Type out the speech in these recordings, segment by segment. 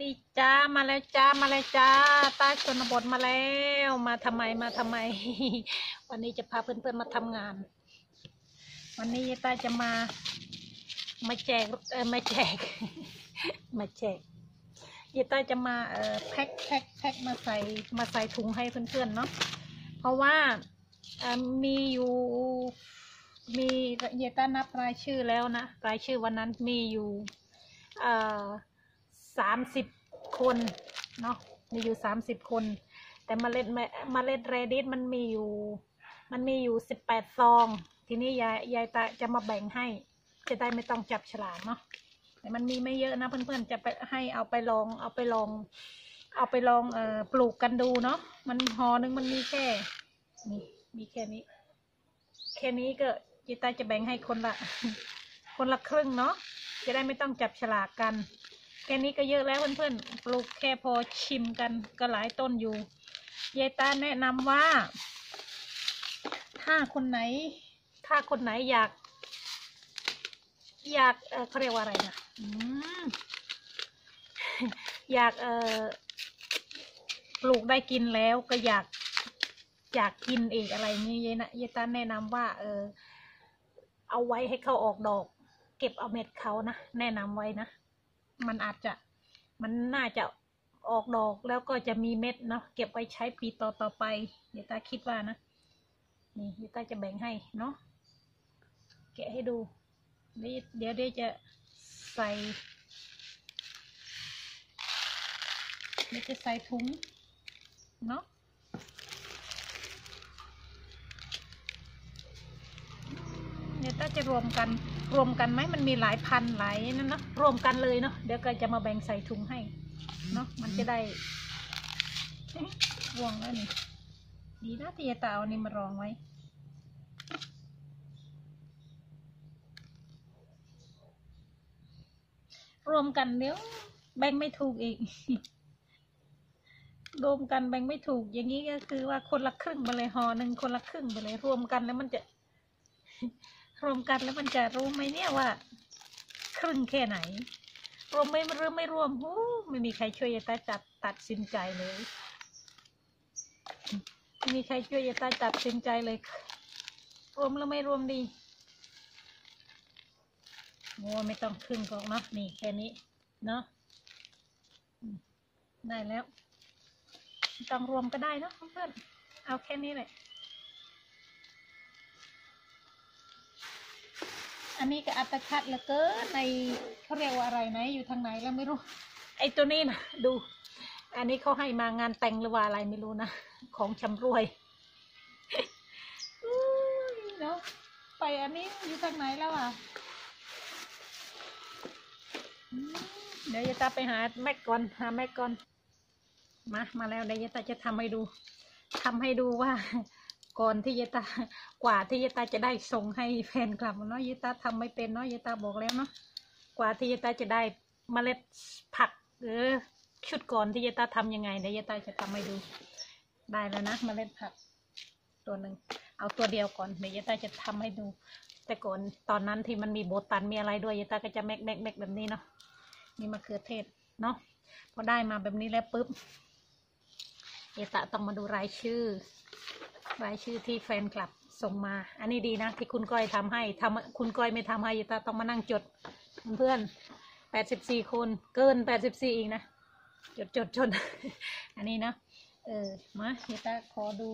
ดีจ้ามาแล้วจ้ามาแล้วจ้าใต้ชนบทมาแล้วมาทำไมมาทำไม วันนี้จะพาเพื่อนๆมาทำงาน วันนี้ยายตาจะมา มาแจกเออมาแจก มาแจกยายตาจะมาเออแพ็คแพ็คแพ็คมาใส่มาใส่ถุงให้เพื่อนๆเนาะเพราะว่าเอ่อมีอยู่มียายตานับรายชื่อแล้วนะรายชื่อวันนั้นมีอยู่เอ่อ สามสิบคนเนาะมีอยู่สามสิบคน แต่เมล็ดเมเมล็ดเรดิสมันมีอยู่ มันมีอยู่สิบแปดซอง ทีนี้ยายยายตาจะมาแบ่งให้ จะได้ไม่ต้องจับฉลากเนาะแต่มันมีไม่เยอะนะเพื่อนๆจะไปให้เอาไปลองเอาไปลอง เอาไปลองเอ่อปลูกกันดูเนาะมันหอหนึงมันมีแค่นี่มีแค่นี้ แค่นี้ก็ยายตาจะแบ่งให้คนละ คนละครึ่งเนาะจะได้ไม่ต้องจับฉลากกัน แค่นี้ก็เยอะแล้วเพื่อนๆ ปลูกแค่พอชิมกันก็หลายต้นอยู่ยายตาแนะนำว่า ถ้าคนไหน ถ้าคนไหนอยาก อยากเออเขาเรียกว่าอะไรนะออยากเออปลูกได้กินแล้วก็อยากอยากกินอีกอะไรนี้ยายนะยายตาแนะนำว่า เออ เอาไว้ให้เขาออกดอก เก็บเอาเม็ดเขานะแนะนำไว้นะ มันอาจจะมันน่าจะออกดอกแล้วก็จะมีเม็ดเนาะเก็บไว้ใช้ปีต่อต่อไปเดี๋ยวตาคิดว่านะ นี่เดี๋ยวตาจะแบ่งให้เนาะแกะให้ดูนี่เดี๋ยวเดี๋ยวจะใส่เดี๋ยวจะใส่ถุงเนาะเดี๋ยวต้าจะรวมกัน รวมกันไหมมันมีหลายพันหลายนั่นเนอะรวมกันเลยเนาะเดี๋ยวก็จะมาแบ่งใส่ถุงให้เนาะมันจะได้วงแล้วนี่ดีนะที่ยาตาเอานี่มารองไว้รวมกันเดี๋ยวแบ่งไม่ถูกอีกรวมกันแบ่งไม่ถูก อย่างนี้ก็คือว่าคนละครึ่งไปเลยห่อหนึ่งคนละครึ่งไปเลยรวมกันแล้วมันจะ รวมกันแล้วมันจะรู้ไหมเนี่ยว่า ครึ่งแค่ไหน รวมไม่หรือไม่รวมหูไม่มีใครช่วยยายตาจัดตัดสินใจเลยไม่มีใครช่วยยายตาตัดสินใจเลย รวมหรือไม่รวมดีโอ้ไม่ต้องครึ่งกอกเนาะนี่แค่นี้ เนาะได้แล้ว ต้องรวมก็ได้เนาะเพื่อนเอาแค่นี้แหละ อันนี้ก็อัตคัดเหลือเกินในเขาเรียกว่าอะไรนะอยู่ทางไหนแล้วไม่รู้ ไอ้ตัวนี้นะดู อันนี้เขาให้มางานแต่งหรือว่าอะไรไม่รู้นะของชำรวยอุ้ยเนาะไปอันนี้อยู่ทางไหนแล้วอะอืมเดี๋ยวยายตาไปหาแม็กก่อนหาแม็กก่อนมามาแล้วเดี๋ยวยายตาจะทำให้ดูทำให้ดูว่า ก่อนที่ยายตากว่าที่ยายตาจะได้ส่งให้แฟนคลับเนาะยายตาทำไม่เป็นเนาะยายตาบอกแล้วเนาะกว่าที่ยายตาจะได้เมล็ดผักเออชุดก่อนที่ยายตาทำยังไงเดี๋ยวยายตาจะทำให้ดูได้แล้วนะเมล็ดผัก ตัวหนึ่งเอาตัวเดียวก่อนเดี๋ยวยายตาจะทำให้ดู แต่ก่อนตอนนั้นที่มันมีโบตันมีอะไรด้วยยายตาก็จะแมกแมกแมกแบบนี้เนาะนี่มะเขือเทศเนาะพอได้มาแบบนี้แล้วปุ๊บยายตาต้องมาดูรายชื่อ รายชื่อที่แฟนคลับส่งมา อันนี้ดีนะ ที่คุณก้อยทำให้ทำคุณก้อยไม่ทำให้ยายตาต้องมานั่งจดเพื่อนแปดสิบสี่คนเกินแปดสิบสี่อีกนะ จดจดจดอันนี้นะเออมายายตาขอดู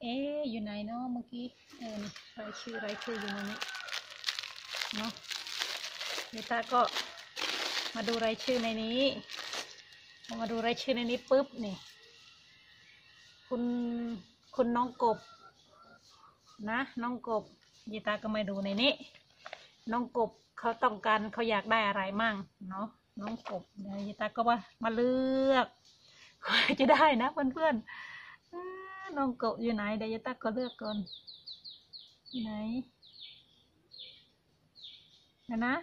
เอ๊อยู่ไหนเนาะเมื่อกี้เออรายชื่อรายชื่ออยู่ในนี้เนาะยายตาก็มาดูรายชื่อในนี้พอมาดูรายชื่อในนี้ปุ๊บนี่คุณ คุณน้องกบ นะ น้องกบยีตาก็มาดูในนี้ น้องกบเขาต้องการเขาอยากได้อะไรมั่งเนาะน้องกบเดี๋ยวยีตาก็ว่ามาเลือกจะได้นะเพื่อนๆอ่าน้องกบอยู่ไหนเดี๋ยวยีตาก็เลือกก่อนอยู่ไหนเดี๋ยวนะ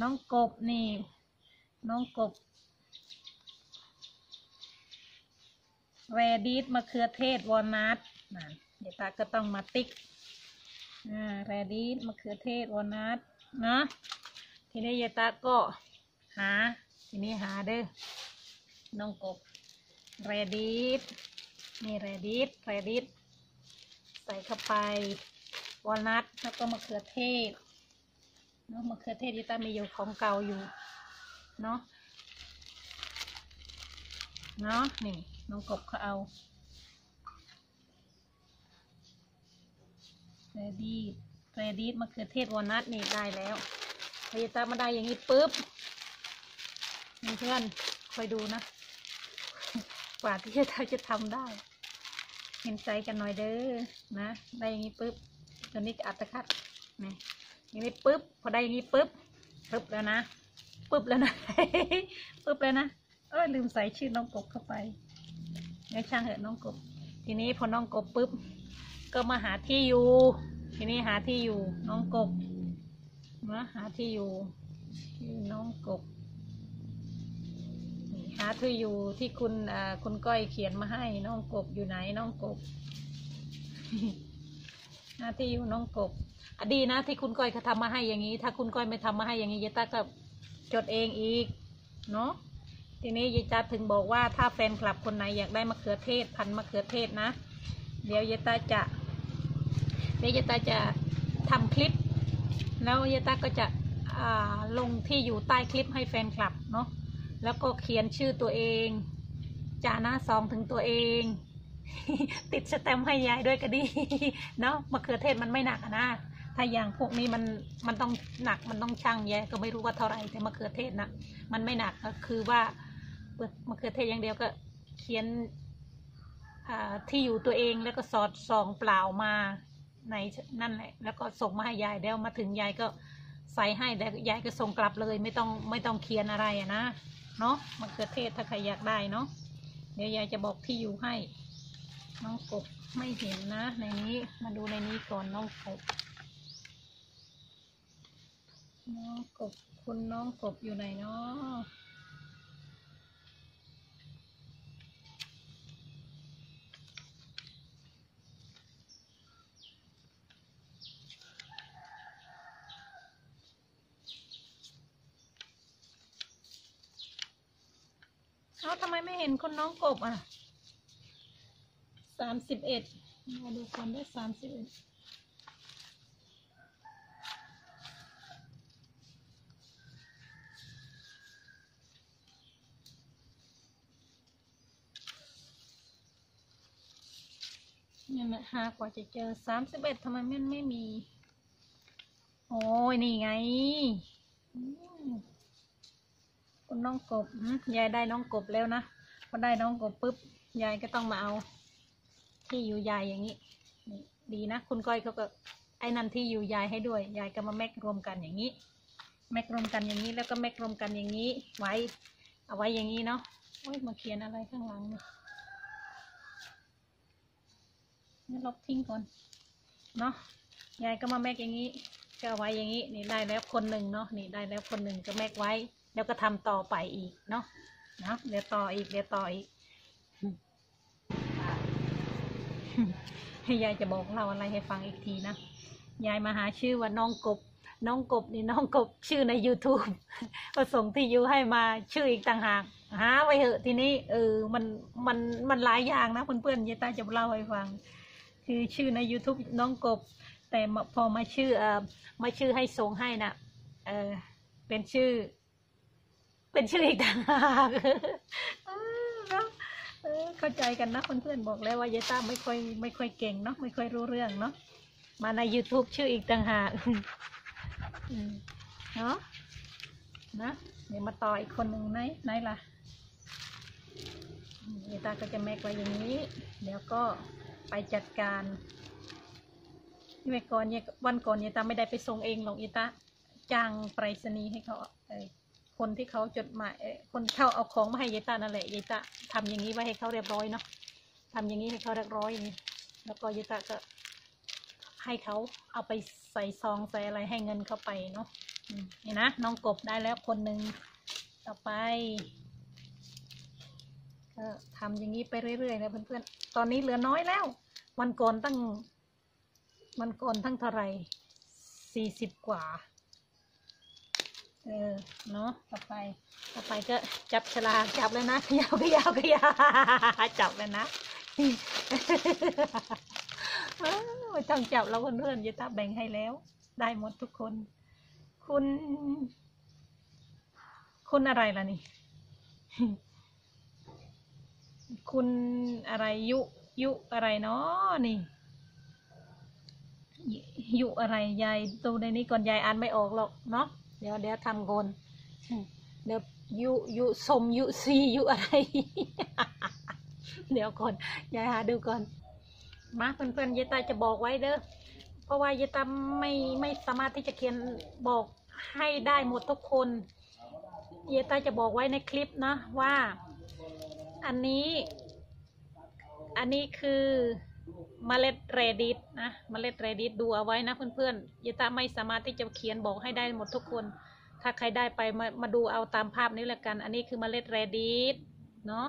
น้องกบนี่ น้องกบ แรดิสมะเขือเทศวอลนัทนะเดี๋ยวตาก็ต้องมาติ๊กอ่าแรดิสมะเขือเทศวอลนัทเนาะทีนี้ยายตาก็หา ทีนี้หาเด้อน้องกบ radish นี่ radish radish ใส่เข้าไปวอลนัทแล้วก็มะเขือเทศเนาะมะเขือเทศที่ตามีอยู่ของเก่าอยู่เนาะเนาะนี่ น้องกบเขาเอา radish radish มะเขือเทศวอลนัทนี่ได้แล้วพยาตามาได้อย่างนี้ปุ๊บเพื่อนคอยดูนะ กว่าที่เราจะทำได้ เห็นใจกันหน่อยเด้อนะ ได้อย่างนี้ปุ๊บตัวนี้อัตคัดนี่อย่างนี้ปุ๊บพอได้อย่างนี้ปุ๊บปุ๊บแล้วนะปุ๊บแล้วนะ ปุ๊บแล้วนะ เอ้ยลืมใส่ชื่อน้องกบเข้าไป งั้นช่างเหอะน้องกบ ทีนี้พอน้องกบปุ๊บ ก็มาหาที่อยู่ ทีนี้หาที่อยู่ น้องกบนะหาที่อยู่ชื่อน้องกบหาที่อยู่ที่คุณคุณก้อยเขียนมาให้ น้องกบอยู่ไหนน้องกบหาที่อยู่น้องกบอดีนะที่คุณก้อยเขาทำมาให้อย่างนี้ ถ้าคุณก้อยไม่ทำมาให้อย่างนี้ยายตาก็จดเองอีก เนาะ ทีนี้ยายตาถึงบอกว่าถ้าแฟนคลับคนไหนอยากได้มะเขือเทศ พันมะเขือเทศนะ เดี๋ยวยายตาจะเดี๋ยวยายตาจะทำคลิป แล้วยายตาก็จะอ่าลงที่อยู่ใต้คลิปให้แฟนคลับเนาะแล้วก็เขียนชื่อตัวเองจาหน้าซองถึงตัวเอง ติดสแตมให้ยายด้วยก็ดีเนาะมะเขือเทศมันไม่หนักนะถ้าอย่างพวกนี้มันมันต้องหนักมันต้องชั่งแยายก็ไม่รู้ว่าเท่าไหร่แต่มะเขือเทศนะมันไม่หนักก็คือว่า เปิดมะเขือเทศอย่างเดียวก็เขียนที่อยู่ตัวเองแล้วก็สอดส่องเปล่ามาในนั่นแหละแล้วก็ส่งมาให้ยายแล้วมาถึงยายก็ใส่ให้แต่ยายก็ส่งกลับเลย ไม่ต้องไม่ต้องเขียนอะไรอะนะเนาะมะเขือเทศถ้าใครอยากได้เนาะเดี๋ยวยายจะบอกที่อยู่ให้ น้องกบไม่เห็นนะ ในนี้มาดูในนี้ก่อนน้องกบน้องกบคุณน้องกบอยู่ไหนเนาะ คนน้องกบอะสามสิบเอ็ดมาดูคนได้สามสิบเอ็ดนี่แหละหากว่าจะเจอสามสิบเอ็ดทำไมมันไม่มี โอ้ย นี่ไงอืมคุณน้องกบอืมยายได้น้องกบแล้วนะพ อได้น้องกบปุ๊บยายก็ต้องมาเอา ที่อยู่ยายอย่างนี้นี่ดีนะ คุณก้อยเขาก็ไอ้นั่นที่อยู่ยายให้ด้วย ยายก็มาแมกรวมกันอย่างนี้ แมกรวมกันอย่างนี้ แล้วก็แมกรวมกันอย่างนี้ ไว้ เอาไว้อย่างนี้เนาะโอ้ยมาเขียนอะไรข้างหลังเนี่ยลบทิ้งก่อนเนาะยายก็มาแมกอย่างนี้ ก็ไว้อย่างนี้ นี่ได้แล้วคนหนึ่งเนาะนี่ได้แล้วคนหนึ่งก็แมกไว้ แล้วก็ทำต่อไปอีกเนาะ นะเดี๋ยวต่ออีกเดี๋ยวต่ออีก ให้ยายจะบอกเราอะไรให้ฟังอีกทีนะ ยายมาหาชื่อว่าน้องกบ น้องกบนี่น้องกบชื่อใน YouTube ก็ส่งที่อยู่ให้มาชื่ออีกต่างหากหาไว้เหอะทีนี้เออมันมันมันหลายอย่างนะเพื่อนๆยายตาจะเล่าให้ฟัง คือชื่อใน YouTube น้องกบ แต่มาพอมาชื่อเอ่อมาชื่อให้ส่งให้นะเออเป็นชื่อ เป็นชื่ออีกต่างหากเออเนอะเออเข้าใจกันนะเพื่อนๆบอกแล้วว่ายายต้าไม่ค่อยไม่ค่อยเก่งเนาะไม่ค่อยรู้เรื่องเนาะมาใน YouTube ชื่ออีกต่างหากอืมเนาะนะเดี๋ยวมาต่ออีกคนหนึ่งไหนไหนล่ะอืมยายตาก็จะแมกไว้อย่างนี้ เดี๋ยวก็ไปจัดการเมื่อก่อนเนี่ยวันก่อนยายตาไม่ได้ไปส่งเองหรอกยายตาจ้างไปรษณีย์ให้เขาเออ คนที่เขาจดหมายคนเขาเอาของมาให้ยายตานั่นแหละยายตาทำอย่างนี้ไว้ให้เขาเรียบร้อยเนาะทำอย่างนี้ให้เขาเรียบร้อยนี่แล้วก็ยายตาก็ให้เขาเอาไปใส่ซองใส่อะไรให้เงินเข้าไปเนาะนี่นะน้องกบได้แล้วคนหนึ่งต่อไปก็ทำอย่างนี้ไปเรื่อยๆนะเพื่อนๆ ตอนนี้เหลือน้อยแล้ววันก่อนตั้งวันก่อนตั้งเท่าไหร่สี่สิบกว่า เออเนาะต่อไปต่อไปก็จับฉลากจับเลยนะยาวก็ยาวก็ยาวจับเลยนะเอ้าไม่ต้องจับแล้วเพื่อนๆยาตาแบ่งให้แล้ว ได้หมดทุกคน คุณ คุณอะไรล่ะนี่ คุณอะไรยุยุอะไรเนาะนี่ยุอะไรยายดูในนี้ก่อนยายอ่านไม่ออกหรอกเนาะ ดี๋ยวเดี๋ยวทำก่อนเดี๋ยวยุยุสมยุซียุอะไร เดี๋ยวก่อนยายหาดูก่อน มาเพื่อนๆยายตาจะบอกไว้เด้อเพราะว่ายายตาไม่ไม่สามารถที่จะเขียนบอกให้ได้หมดทุกคนยายตาจะบอกไว้ในคลิปนะว่า อันนี้ อันนี้คือ เมล็ดเรดิตนะเมล็ดเรดิตดูเอาไว้นะเพื่อนๆยตาไม่สามารถที่จะเขียนบอกให้ได้หมดทุกคน ถ้าใครได้ไปมามาดูเอาตามภาพนี้แล้วกัน อันนี้คือเมล็ดเรดิตเนาะ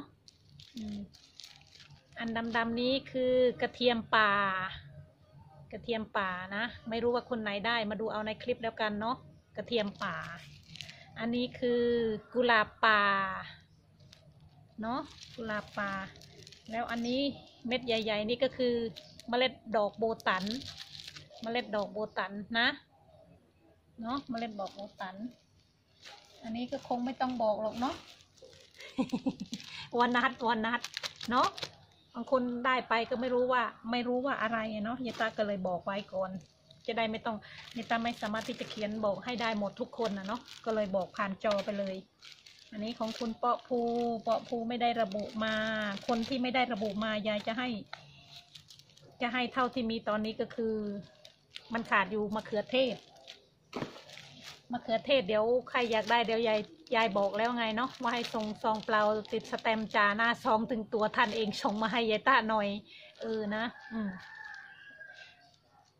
อันดำๆนี้คือกระเทียมป่า กระเทียมป่านะ ไม่รู้ว่าคนไหนได้มาดูเอาในคลิปแล้วกันเนาะกระเทียมป่า อันนี้คือกุหลาบป่าเนาะกุหลาบป่า แล้วอันนี้เม็ดใหญ่ ๆ นี่ก็คือเมล็ดดอกโบตัน เมล็ดดอกโบตันนะ เนาะเมล็ดดอกโบตัน อันนี้ก็คงไม่ต้องบอกหรอกเนาะวันนัดวันนัดเนาะบางคนได้ไปก็ไม่รู้ว่า ไม่รู้ว่าอะไรเนาะยายตาก็เลยบอกไว้ก่อน จะได้ไม่ต้องยายตาไม่สามารถที่จะเขียนบอกให้ได้หมดทุกคนนะเนาะก็เลยบอกผ่านจอไปเลย อันนี้ของคุณเปาะภูเปาะภูไม่ได้ระบุมา คนที่ไม่ได้ระบุมายายจะให้ จะให้เท่าที่มีตอนนี้ก็คือ มันขาดอยู่มะเขือเทศมะเขือเทศเดี๋ยวใครอยากได้เดี๋ยวยายยายบอกแล้วไงเนาะว่าให้ส่งซองเปล่าติดสแตมจาหน้าซองถึงตัวท่านเองส่งมาให้ยายต้าหน่อย เออนะ อืม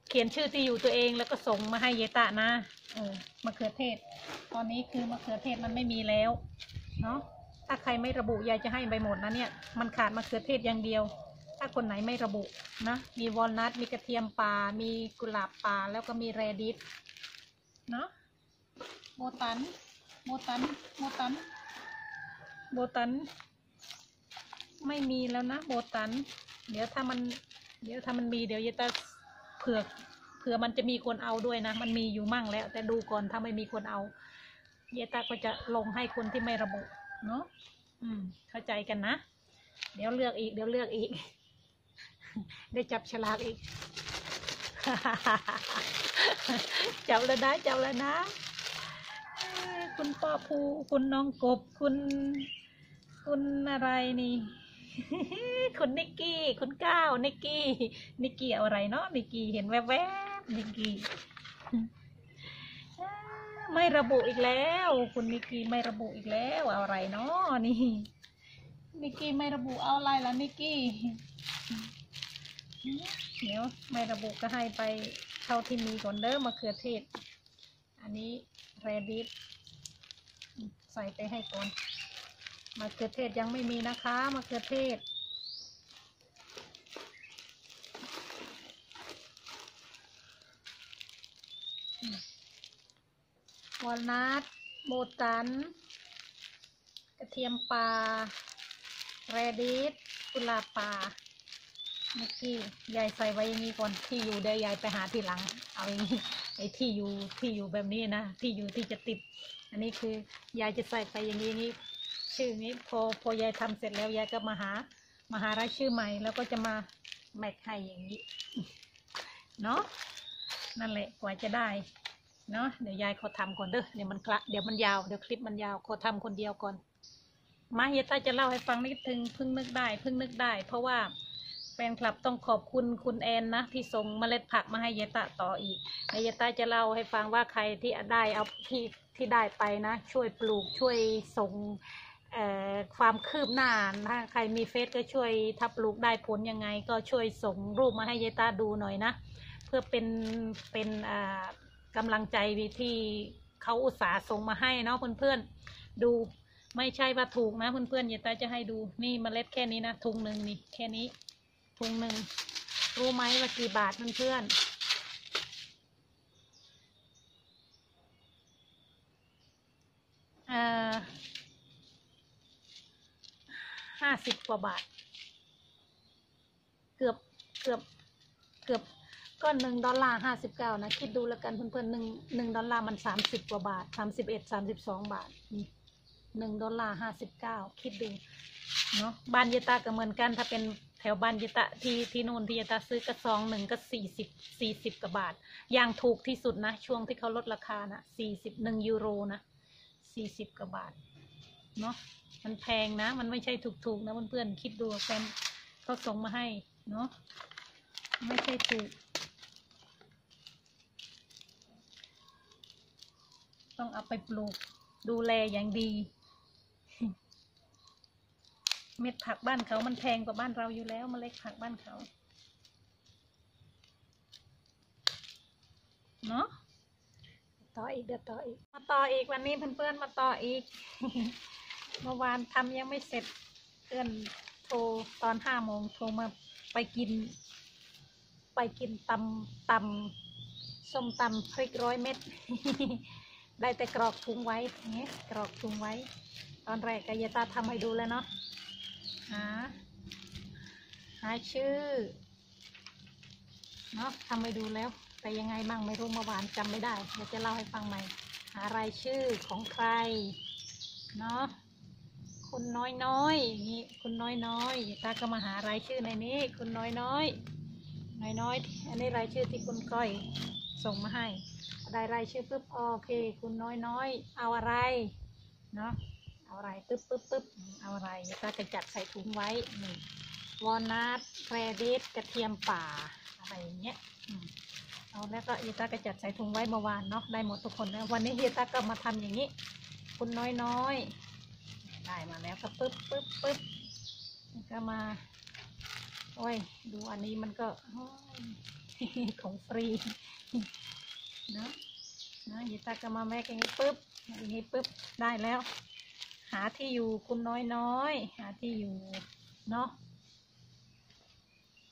เขียนชื่อที่อยู่ตัวเองแล้วก็ส่งมาให้ยายตะนะเออมะเขือเทศ ตอนนี้คือมะเขือเทศมันไม่มีแล้วเนาะถ้าใครไม่ระบุยายจะให้ไปหมดนะเนี่ย มันขาดมะเขือเทศอย่างเดียว ถ้าคนไหนไม่ระบุนะมีวอลนัทมีกระเทียมป่ามีกุหลาบป่าแล้วก็มีเรดิสเนาะโบตันโบตันโบตันโบตัน ไม่มีแล้วนะโบตัน เดี๋ยวถ้ามัน เดี๋ยวถ้ามันมีเดี๋ยวยายตา ผื่อเผื่อมันจะมีคนเอาด้วยนะ มันมีอยู่มั่งแล้ว แต่ดูก่อนถ้าไม่มีคนเอายายตาก็จะลงให้คนที่ไม่ระบุเนาะอืม เข้าใจกันนะ เดี๋ยวเลือกอีก เดี๋ยวเลือกอีก ได้จับฉลากอีก จับแล้วนะ จับแล้วนะ คุณป้าภูคุณน้องกบ คุณ คุณอะไรนี่ คุณนิกกี้คุณก้าวนิกกี้นิกกี้เอาอะไรเนาะนิกกี้เห็นแวบๆนิกกี้ไม่ระบุอีกแล้ว คุณนิกกี้ไม่ระบุอีกแล้วเอาอะไรเนาะนี่นิกกี้ไม่ระบุเอาอะไรล่ะนิกกี้เดี๋ยวไม่ระบุก็ให้ไปเท่าที่มีก่อนเด้อมะเขือเทศ อันนี้เรดิสใส่ไปให้ก่อน มะเขือเทศยังไม่มีนะคะมะเขือเทศ วอลนัทโบตัน กระเทียมป่าเรดิสกุหลาบป่าเมื่อกี้ยายใส่ไว้อย่างนี้ก่อนที่อยู่เดี๋ยวยายไปหาทีหลัง เอาอย่างนี้ไอ้ที่อยู่ที่อยู่แบบนี้นะที่อยู่ที่จะติด อันนี้คือยายจะใส่ไปอย่างนี้นี้ ชื่อนี้พอพอยายทำเสร็จแล้วยายก็มาหามาหารายชื่อใหม่ แล้วก็จะมาแมทให้อย่างนี้เนาะนั่นแหละกว่าจะได้เนาะเดี๋ยวยายขอทำก่อนเด้อเดี๋ยวมันกละเดี๋ยวมันยาวเดี๋ยวคลิปมันยาวขอทำคนเดียวก่อน มาเฮียตาจะเล่าให้ฟังนิดนึงเพิ่งนึกได้เพิ่งนึกได้ เพราะว่าแฟนคลับต้องขอบคุณคุณแอนนะ ที่ส่งเมล็ดผักมาให้เยตาต่ออีกเยตาจะเล่าให้ฟังว่าใครที่ได้เอาที่ที่ได้ไปนะ ช่วยปลูกช่วยส่ง ความคืบหน้าถ้าใครมีเฟซก็ช่วยถ้าปลูกได้ผลยังไง ก็ช่วยส่งรูปมาให้เยตาดูหน่อยนะ เพื่อเป็นเป็นกำลังใจที่เขาอุตส่าห์ส่งมาให้เนาะเพื่อนๆดูไม่ใช่ว่าถูกนะเพื่อนๆเยตาจะให้ดูนี่เมล็ดแค่นี้นะถุงหนึ่งนี่แค่นี้ถุงหนึ่งรู้ไหมว่ากี่บาทเพื่อนๆ ห้าสิบกว่าบาท เกือบเกือบเกือบก็หนึ่งดอลลาร์ห้าสิบเก้านะ คิดดูแล้วกันเพื่อนๆหนึ่งหนึ่งดอลลาร์มันสามสิบกว่าบาทสามสิบเอ็ดสามสิบสองบาทหนึ่งดอลลาร์ห้าสิบเก้าคิดดูเนาะบ้านเยตาก็เหมือนกันถ้าเป็นแถวบ้านเยตาที่ที่นู่นที่เยตาซื้อกระซองหนึ่งก็สี่สิบสี่สิบกว่าบาท อย่างถูกที่สุดนะ ช่วงที่เขาลดราคานะสี่สิบหนึ่งยูโรนะสี่สิบกว่าบาท เนาะมันแพงนะ มันไม่ใช่ถูกๆนะเพื่อนๆคิดดูแฟนเขาส่งมาให้เนาะไม่ใช่ถูก ต้องเอาไปปลูกดูแลอย่างดี เม็ดผักบ้านเขามันแพงกว่าบ้านเราอยู่แล้วเมล็ดผักบ้านเขาเนาะต่ออีกเดี๋ยวต่ออีก มาต่ออีกวันนี้เพื่อนๆมาต่ออีก เมื่อวานทำยังไม่เสร็จเพื่อนโทรตอนห้าโมงโทรมาไปกิน ไปกินตำตำส้มตำพริกร้อยเม็ดได้แต่กรอกถุงไว้เงี้ยกรอกถุงไว้ ตอนแรกกายตาทำให้ดูแล้วเนาะหาหาชื่อเนาะทำให้ดูแล้ว แต่ยังไงมั่งไม่รู้เมื่อวานจำไม่ได้เดี๋ยวจะเล่าให้ฟังใหม่ หารายชื่อของใครเนาะ คุณน้อยน้อยอย่างนี้คุณน้อยน้อยตาก็มาหารายชื่อในนี้ คุณน้อยน้อยน้อยน้อยอันนี้รายชื่อที่คุณก้อยส่งมาให้ได้รายชื่อปุ๊บโอเค คุณน้อยน้อยเอาอะไรเนาะเอาอะไรปึ๊บปึ๊บปึ๊บเอาอะไรตาจะจัดใส่ถุงไว้นี่วอลนัทแครดิตกระเทียมป่าอะไรอย่างเงี้ยเอาแล้วก็เยตาก็จัดใส่ถุงไว้เมื่อวานเนาะได้หมดทุกคนแล้ววันนี้เฮียตาก็มาทำอย่างนี้ คุณน้อยน้อย ได้มาแล้วก็ปึ๊บปึ๊บปึ๊บก็มา โอ้ย ดูอันนี้มันก็ของฟรีเนะนะยิตาก็มาแม่กันอย่างนี้ปุ๊บอย่างนี้ปุ๊บได้แล้ว หาที่อยู่คุณน้อยน้อย หาที่อยู่เนาะ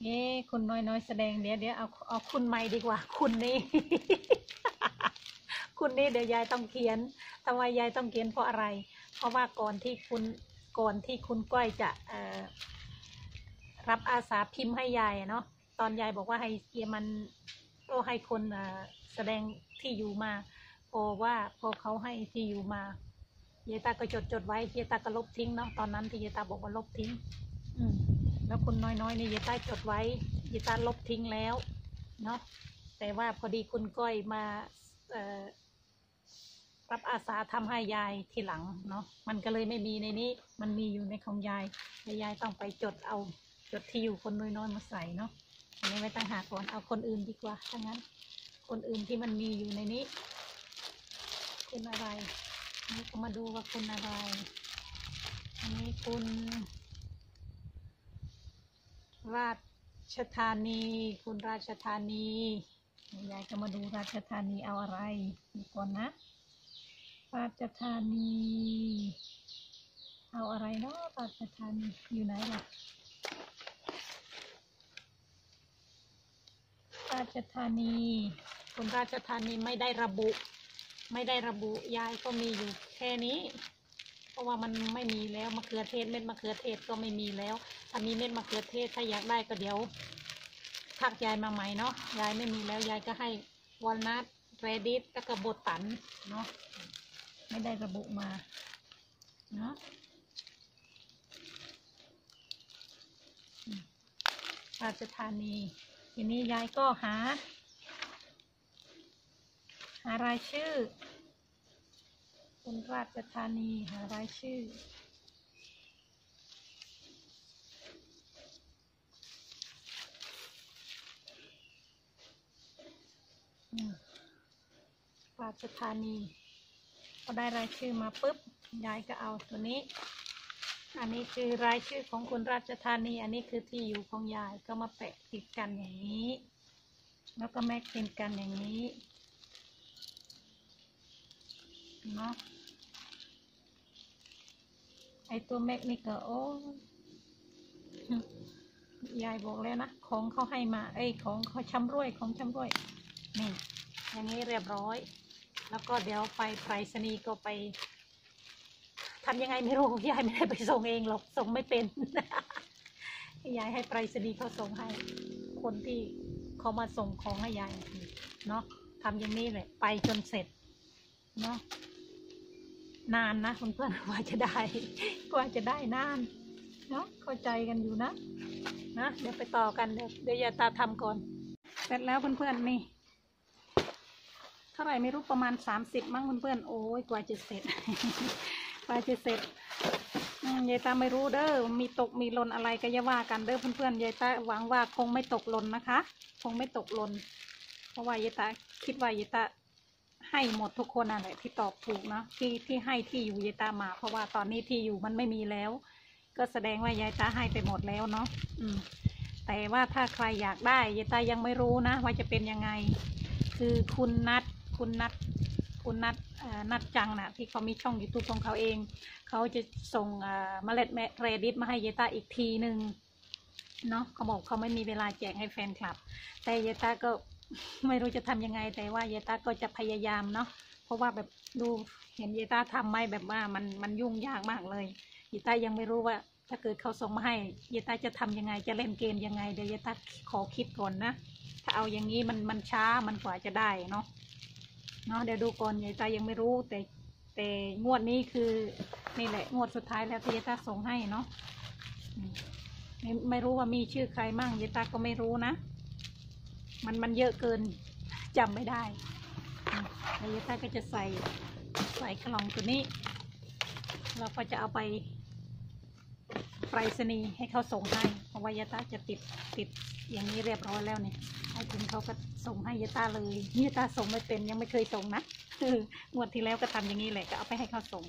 เอ๊คุณน้อยน้อยแสดงเดี๋ยวเดี๋ยวเอาเอาคุณใหม่ดีกว่า คุณนี่คุณนี่เดี๋ยวยายต้องเขียนทำไมยายต้องเขียนเพราะอะไร เพราะว่าก่อนที่คุณก่อนที่คุณก้อยจะรับอาสาพิมพ์ให้ยายเนาะตอนยายบอกว่าให้เยมันก็ให้คนแสดงที่อยู่มาพอว่าพอเขาให้ที่อยู่มาเยตาก็จดจดไว้เยตาก็ลบทิ้งเนาะตอนนั้นที่เยตาบอกว่าลบทิ้ง อืมแล้วคุณน้อยๆนี่เยตาจดไว้เยตาลบทิ้งแล้ว เนาะแต่ว่าพอดีคุณก้อยมาเอ่อ รับอาสาทำให้ยายทีหลังเนาะมันก็เลยไม่มีในนี้ มันมีอยู่ในของยายยายต้องไปจดเอาจดที่อยู่คนน้อยๆมาใส่เนาะอันนี้ไม่ตั้งหากก่อนเอาคนอื่นดีกว่าถ้างั้น คนอื่นที่มันมีอยู่ในนี้คุณอะไรนี่ก็มาดูว่าคุณอะไร อันนี้คุณ ราชธานี คุณราชธานียายก็มาดูราชธานีเอาอะไรดูก่อนนะ ราชธานี เอาอะไรเนาะราชธานี อยู่ไหนล่ะราชธานีคนราชธานีไม่ได้ระบุ ไม่ได้ระบุยายก็มีอยู่แค่นี้ เพราะว่ามันไม่มีแล้วมะเขือเทศเม็ดมะเขือเทศก็ไม่มีแล้วถ้ามีเม็ดมะเขือเทศถ้าอยากได้ก็เดี๋ยวทักยายมาใหม่เนาะยายไม่มีแล้วยายก็ให้วอลนัทเรดิสแล้วก็โบตันเนาะ ไม่ได้ระบุมาเนาะราชธานีทีนี้ยายก็หา หารายชื่อคุณราชธานีหารายชื่อราชธานี พอได้รายชื่อมาปุ๊บยายก็เอาตัวนี้ อันนี้คือรายชื่อของคุณราชธานี อันนี้คือที่อยู่ของยายก็มาแปะติดกันอย่างนี้ แล้วก็แม็กติดกันอย่างนี้เนาะไอตัวแม็กนี่ก็โอ้ยยายบอกแล้วนะ ของเขาให้มาไอยของเขาชำร่วยของชำร่วยนี่อย่างนี้เรียบร้อย แล้วก็เดี๋ยวไปไปรษณีย์ก็ไปถ้าำยังไงไม่รู้ยายไม่ได้ไปส่งเองหรอกส่งไม่เป็นยายให้ไปรษณีย์เขาส่งให้ คนที่เขามาส่งของให้ยายเนาะทำอย่างนี้แหละไปจนเสร็จเนาะนานนะเพื่อนๆกว่าจะได้ กว่าจะได้นานเนาะเข้าใจกันอยู่นะนะเดี๋ยวไปต่อกันเดี๋ยวเดี๋ยวยาตาทำก่อน เสร็จแล้วเพื่อนๆนี่ เท่าไหร่ไม่รู้ประมาณสามสิบมั้งเพื่อนๆโอ้ยกว่าจะเสร็จกว่าจะเสร็จยายตาไม่รู้เด้อมีตกมีหล่นอะไรก็อย่าว่ากันเด้อเพื่อนๆยายตาหวังว่าคงไม่ตกหล่นนะคะ คงไม่ตกหล่นเพราะว่ายายตาคิดว่ายายตาให้หมดทุกคนอะไรที่ตอบถูกเนาะที่ที่ให้ที่อยู่ยายตามา เพราะว่าตอนนี้ที่อยู่มันไม่มีแล้ว ก็แสดงว่ายายตาให้ไปหมดแล้วเนาะอืม แต่ว่าถ้าใครอยากได้ยายตายังไม่รู้นะ ว่าจะเป็นยังไง คือคุณนัด คุณนัดคุณนัดนัดจังนะที่เขามีช่องยูทูบของเขาเอง เขาจะส่งเมล็ดแมเรดิตมาให้เยต้าอีกทีหนึ่งเนาะเขาบอกเขาไม่มีเวลาแจกให้แฟนคลับ แต่เยต้าก็ไม่รู้จะทำยังไง แต่ว่าเยต้าก็จะพยายามเนาะเพราะว่าแบบดูเห็นเยต้าทำไม่แบบว่ามันมันยุ่งยากมากเลยเยต้ายังไม่รู้ว่า ถ้าเกิดเขาส่งมาให้เยต้าจะทำยังไงจะเล่นเกมยังไงเดี๋ยวเยต้าขอคิดก่อนนะถ้าเอาอย่างนี้มันมันช้ามันกว่าจะได้เนาะ เนาะเดี๋ยวดูก่อนยายตายังไม่รู้แต่แต่งวดนี้คือนี่แหละงวดสุดท้ายแล้วที่ยายตาส่งให้เนาะไม่ไม่รู้ว่ามีชื่อใครมั่งยายตาก็ไม่รู้นะ มันมันเยอะเกินจำไม่ได้แล้วยายตาก็จะใส่ใส่กล่องตัวนี้ เราก็จะเอาไป ไปรษณีย์ให้เขาส่งให้เพราะว่ายายตาจะติดติดอย่างนี้เรียบร้อยแล้วเนี่ยให้ถึงเขาก็ส่งให้ยายตาเลยยายตาส่งไม่เป็นยังไม่เคยส่งนะงวดที่แล้วก็ทำอย่างนี้แหละก็เอาไปให้เขาส่ง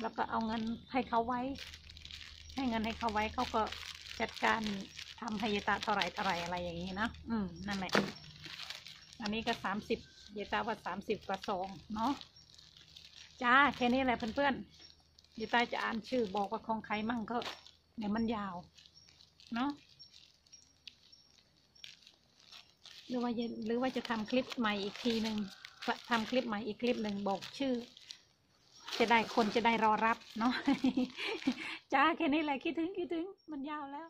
แล้วก็เอาเงินให้เขาไว้ ให้เงินให้เขาไว้เขาก็จัดการทำให้ยายตาเท่าไรเท่าไรอะไรอย่างนี้นะอืมนั่นแหละอันนี้ก็สามสิบยายตาว่าสามสิบกว่าซองเนาะจ้าแค่นี้แหละเพื่อนๆยายตาจะอ่านชื่อบอกว่าของใครมั่งก็ เดี๋ยวมันยาว เนาะหรือว่าจะหรือว่าจะทำคลิปใหม่อีกทีหนึ่งทำคลิปใหม่อีกคลิปหนึ่งบอกชื่อ จะได้คนจะได้รอรับเนาะจ้าแค่นี้แหละคิดถึงคิดถึงมันยาวแล้ว